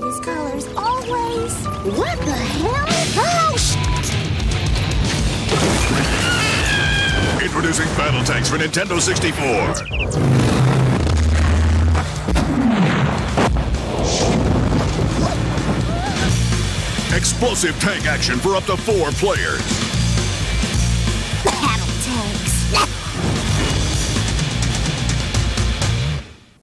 There's always... What the hell? Oh, Introducing Battle Tanx for Nintendo 64. Explosive tank action for up to four players.